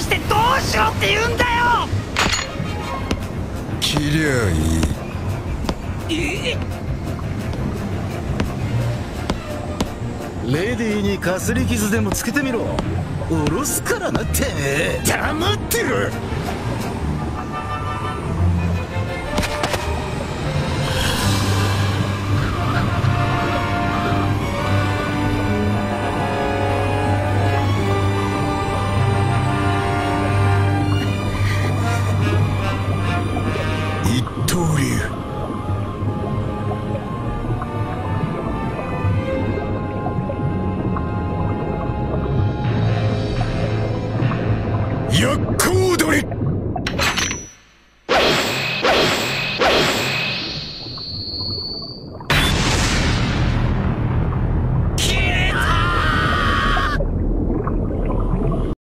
してどうしろって言うんだよ！切りゃいい。レディーにかすり傷でもつけてみろ。下ろすからなって。めえ黙ってろ一刀流。薬効鳥